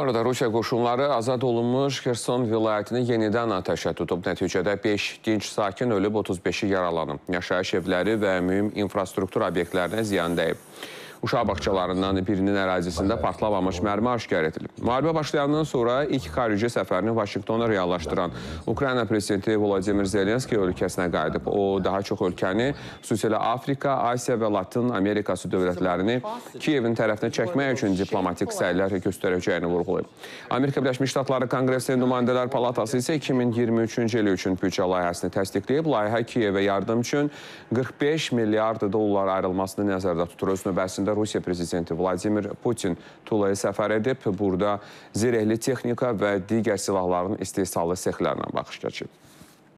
Bu arada Rusiya qoşunları azad olunmuş Xerson vilayətini yenidən atəşə tutub. Nəticədə 5 dinc sakin ölüb, 35-i yaralanıb. Yaşayış evləri və mühüm infrastruktur obyektlərinə ziyan dəyib. Uşaq bağçalarından birinin ərazisində patlamamış mərmi aşkar edilib. Müharibə başlayandan sonra ilk xarici səfərini Vaşinqtona reallaşdıran Ukrayna prezidenti Vladimir Zelenski ölkəsinə qayıdıb. O, daha çox ölkəni, xüsusilə Afrika, Asiya və Latin Amerikası dövlətlərini Kiyevin tərəfinə çəkmək üçün diplomatik səylər göstərəcəyini vurğulayıb. Amerika Birləşmiş Ştatları Konqresinin nümayəndələr palatası isə 2023-cü il üçün büdcə layihəsini təsdiqləyib. Layihə Kiyevə yardım üçün 45 milyard dollar ayrılmasını nəzərdə tutur. Öz növbəsində Rusiya prezidenti Vladimir Putin Tulaya səfər edib. Burada zirehli texnika və digər silahların istehsalı sexlərinə baxış keçib.